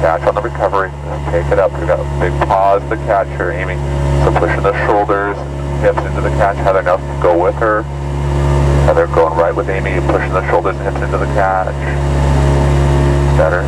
Catch on the recovery. Take it up. We've got a big pause the catch here, Amy. So pushing the shoulders, hips into the catch. Heather now go with her. Heather going right with Amy, pushing the shoulders and hips into the catch. Better.